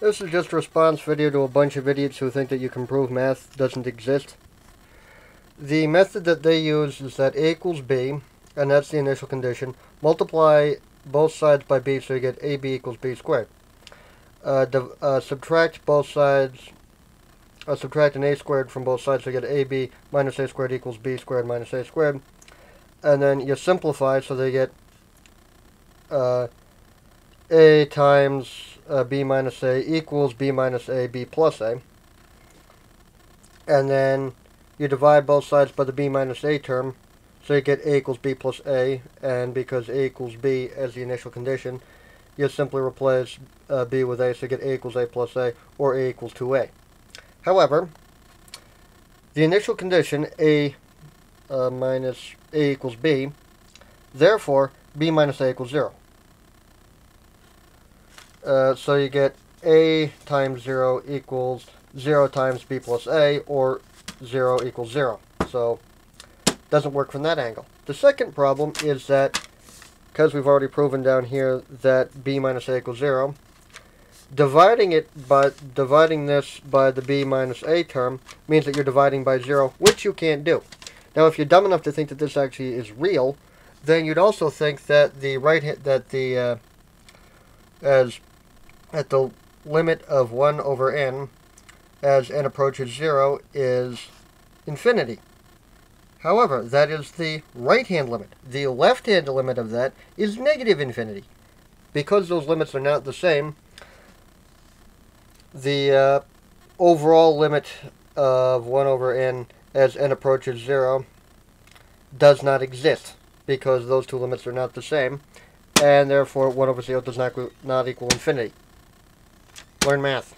This is just a response video to a bunch of idiots who think that you can prove math doesn't exist. The method that they use is that a equals b, and that's the initial condition, multiply both sides by b so you get ab equals b squared. Uh, uh, subtract both sides, uh, subtract an a squared from both sides so you get ab minus a squared equals b squared minus a squared. And then you simplify so they get uh, a times uh, b minus a equals b minus a b plus a. And then you divide both sides by the b minus a term, so you get a equals b plus a, and because a equals b as the initial condition, you simply replace uh, b with a, so you get a equals a plus a, or a equals 2a. However, the initial condition, a uh, minus a equals b, therefore b minus a equals 0. Uh, so you get a times 0 equals 0 times b plus a, or 0 equals 0. So, doesn't work from that angle. The second problem is that, because we've already proven down here that b minus a equals 0, dividing it by dividing this by the b minus a term means that you're dividing by 0, which you can't do. Now, if you're dumb enough to think that this actually is real, then you'd also think that the right that the uh, as at the limit of 1 over n as n approaches 0 is infinity. However, that is the right-hand limit. The left-hand limit of that is negative infinity. Because those limits are not the same, the uh, overall limit of 1 over n as n approaches 0 does not exist because those two limits are not the same and therefore 1 over 0 does not, not equal infinity. Learn math.